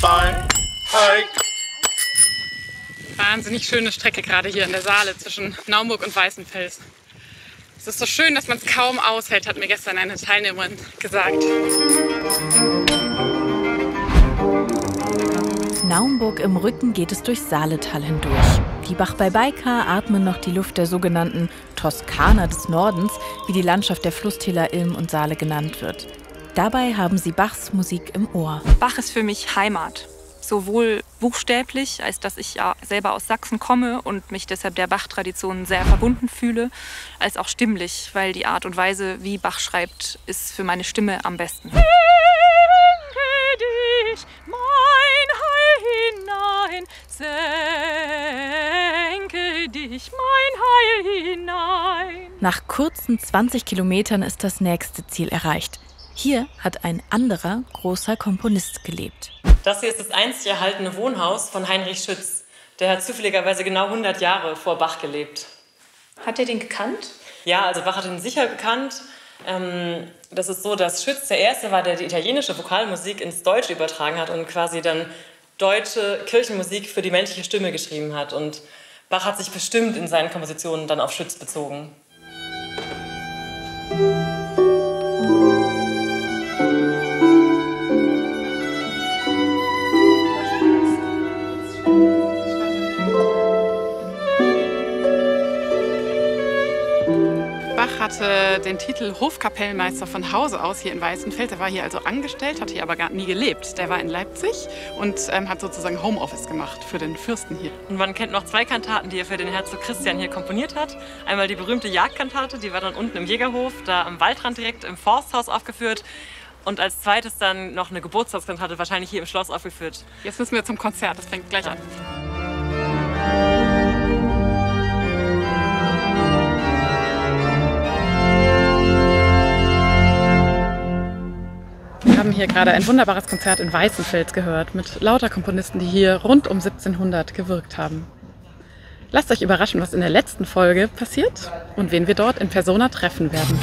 drei. Wahnsinnig schöne Strecke gerade hier in der Saale zwischen Naumburg und Weißenfels. Es ist so schön, dass man es kaum aushält, hat mir gestern eine Teilnehmerin gesagt. Naumburg im Rücken geht es durch Saaletal hindurch. Die Bach bei Baika atmen noch die Luft der sogenannten Toskana des Nordens, wie die Landschaft der Flusstäler Ilm und Saale genannt wird. Dabei haben sie Bachs Musik im Ohr. Bach ist für mich Heimat. Sowohl buchstäblich, als dass ich ja selber aus Sachsen komme und mich deshalb der Bach-Tradition sehr verbunden fühle, als auch stimmlich, weil die Art und Weise, wie Bach schreibt, ist für meine Stimme am besten. Denke dich, mein Heil hinein, senke dich, mein Heil hinein. Nach kurzen 20 Kilometern ist das nächste Ziel erreicht. Hier hat ein anderer großer Komponist gelebt. Das hier ist das einzig erhaltene Wohnhaus von Heinrich Schütz. Der hat zufälligerweise genau 100 Jahre vor Bach gelebt. Hat er den gekannt? Ja, also Bach hat ihn sicher gekannt. Ähm, das ist so, dass Schütz der Erste war, der die italienische Vokalmusik ins Deutsche übertragen hat und quasi dann deutsche Kirchenmusik für die menschliche Stimme geschrieben hat. Und Bach hat sich bestimmt in seinen Kompositionen dann auf Schütz bezogen. Bach hatte den Titel Hofkapellmeister von Hause aus hier in Weißenfeld. Er war hier also angestellt, hat hier aber gar nie gelebt. Der war in Leipzig und ähm, hat sozusagen Homeoffice gemacht für den Fürsten hier. Und man kennt noch zwei Kantaten, die er für den Herzog Christian hier komponiert hat. Einmal die berühmte Jagdkantate, die war dann unten im Jägerhof, da am Waldrand direkt im Forsthaus aufgeführt. Und als zweites dann noch eine Geburtstagskantate, wahrscheinlich hier im Schloss aufgeführt. Jetzt müssen wir zum Konzert, das fängt gleich an. Hier gerade ein wunderbares Konzert in Weißenfels gehört mit lauter Komponisten, die hier rund um 1700 gewirkt haben. Lasst euch überraschen, was in der letzten Folge passiert und wen wir dort in Persona treffen werden.